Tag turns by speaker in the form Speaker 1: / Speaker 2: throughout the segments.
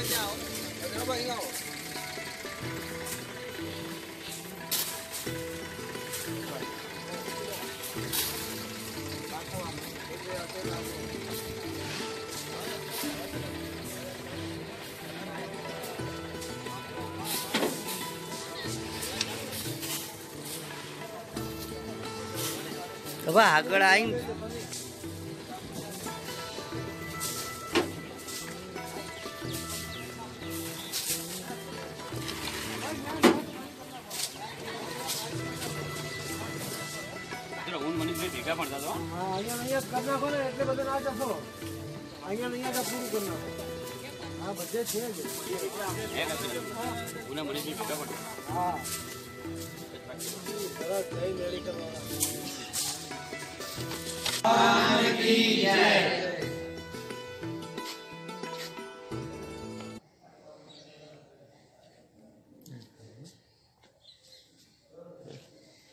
Speaker 1: તમે ત્યાં આવો તમે અહીં આવો
Speaker 2: હવે આગળ આવીને
Speaker 3: હા અહીંયા અહીંયા જ કરી નાખો ને એટલે બધા અહીંયા અહીંયા હા બધે છે જ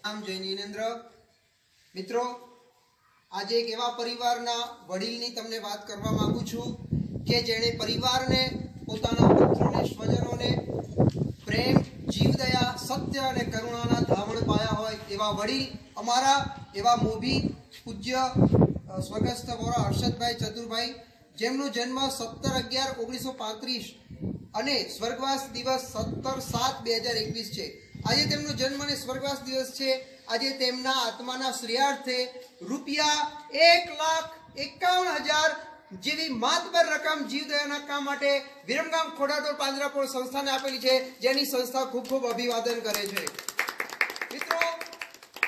Speaker 3: હા જય
Speaker 1: નીનેન્દ્ર. મિત્રો, આજે એક એવા પરિવારના વડીલની તમને વાત કરવા માંગુ છું કે જેણે પરિવારને, પોતાના પુત્રોને, સ્વજનોને પ્રેમ, જીવદયા, સત્ય અને કરુણાના ધામણ પાયા હોય એવા વડીલ અમારા એવા મોભી, પૂજ્ય સ્વર્ગસ્થ વોરા હર્ષદભાઈ ચતુરભાઈ, જેમનો જન્મ સત્તર અગિયાર ઓગણીસો પાંત્રીસ અને સ્વર્ગવાસ દિવસ સત્તર સાત બે હજાર એકવીસ છે. આજે તેમનો જન્મ અને સ્વર્ગવાસ દિવસ છે. આજે તેમના આત્માના શ્રેયાર્થે રૂપિયા એક લાખ એકાવન હજાર જેવી માતબર રકમ જીવદયાના કામ માટે વિરમગામ ખોડાદોર પાંજરાપોળ સંસ્થાને આપેલી છે, જેની સંસ્થા ખૂબ ખૂબ અભિવાદન કરે છે. મિત્રો,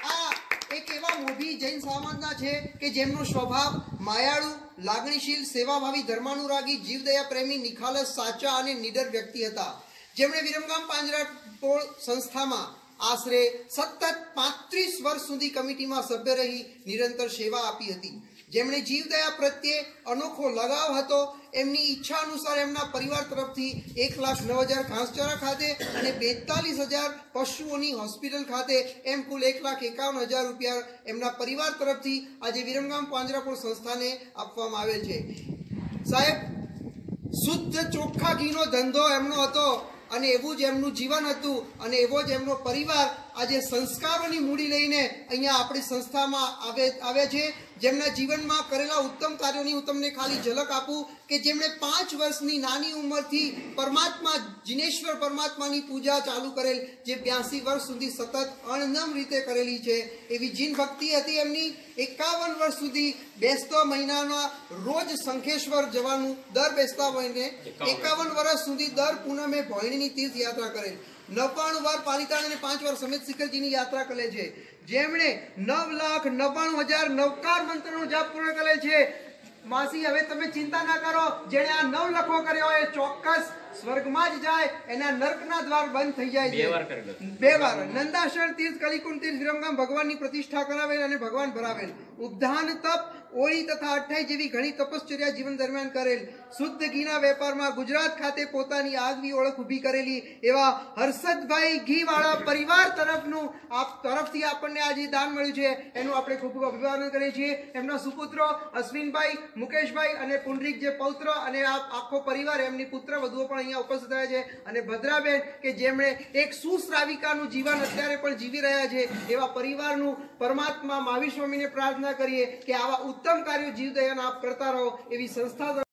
Speaker 1: આ એક એવા મોભી જૈન સમાજના છે કે જેમનો સ્વભાવ માયાળુ, લાગણીશીલ, સેવાભાવી, ધર્માનુરાગી, જીવદયા પ્રેમી, નિખાલસ, સાચા અને નિડર વ્યક્તિ હતા. જેમણે વિરમગામ પાંજરાપોળ સંસ્થામાં આશરે સતત પાંત્રીસ વર્ષ સુધી કમિટીમાં સભ્ય રહી નિરંતર સેવા આપી હતી. જેમણે જીવદયા પ્રત્યે અનોખો લગાવ હતો, એમની ઈચ્છા અનુસાર એમના પરિવાર તરફથી એક લાખ નવ હજાર ઘાસચારા ખાતે અને બેતાલીસ હજાર પશુઓની હોસ્પિટલ ખાતે એમ કુલ એક લાખ એકાવન હજાર રૂપિયા એમના પરિવાર તરફથી આજે વિરમગામ પાંજરાપોળ સંસ્થાને આપવામાં આવેલ છે. સાહેબ, શુદ્ધ ચોખ્ખા ઘીનો ધંધો એમનો હતો. અને એવું જ એમનું જીવન હતું અને એવો જ એમનો પરિવાર આજે સંસ્કારોની મૂડી લઈને અહીંયા આપણી સંસ્થામાં આવે આવે છે જેમના જીવનમાં કરેલા ઉત્તમ કાર્યોની હું તમને ખાલી ઝલક આપું કે જેમણે પાંચ વર્ષની નાની ઉંમરથી પરમાત્મા જિનેશ્વર પરમાત્માની પૂજા ચાલુ કરેલ જે બ્યાસી વર્ષ સુધી સતત અણનમ રીતે કરેલી છે એવી જીન ભક્તિ હતી એમની. એકાવન વર્ષ સુધી બેસતો મહિનાના રોજ શંખેશ્વર જવાનું દર બેસતા મહિને એકાવન. વર્ષ સુધી દર પૂનમે ભોયણીની તીર્થ યાત્રા કરેલ. નવ્વાણું વાર પાલિતાણ અને પાંચ વાર સમેત શિખરજીની યાત્રા કરે છે. જેમણે નવ લાખ નવ્વાણું હજાર નવકાર મંત્રનો જાપ પૂર્ણ કરે છે. માસી હવે તમે ચિંતા ના કરો. જેણે આ નવ લખો કર્યો એ ચોક્કસ સ્વર્ગમાં જ જાય એના નર્કના દ્વાર બંધ થઈ જાય છે. બે વાર નંદાશર તીર્થ કલિકુંડ તીર્થ વિરમગામ ભગવાનની પ્રતિષ્ઠા કરાવેલ અને ભગવાન ભરાવેલ. ઉપધાન તપ ઓળી તથા અઠાઈ જેવી ઘણી તપશ્ચર્યા જીવન દરમિયાન કરેલ. શુદ્ધ ઘીના વેપારમાં ગુજરાત ખાતે પોતાની આગવી ઓળખ ઊભી કરેલી એવા હર્ષદભાઈ ઘીવાળા પરિવાર તરફનું આપ તરફથી આપણને આજે દાન મળ્યું છે. એનું આપણે ખૂબ ખૂબ અભિવાદન કરીએ છીએ. એમના સુપુત્રો અશ્વિનભાઈ, મુકેશભાઈ અને પુંડરીક જે પૌત્ર અને આ આખો પરિવાર એમની પુત્ર વધુઓ પણ અહીંયા ઉપસ્થિત રહ્યા છે. અને ભદ્રાબેન કે જેમણે એક સુશ્રાવિકાનું જીવન અત્યારે પણ જીવી રહ્યા છે, એવા પરિવારનું પરમાત્મા મહાવીર સ્વામીને પ્રાર્થના કરીએ કે આવા ઉત્તમ કાર્યો જીવદયાન આપ કરતા રહો એવી સંસ્થા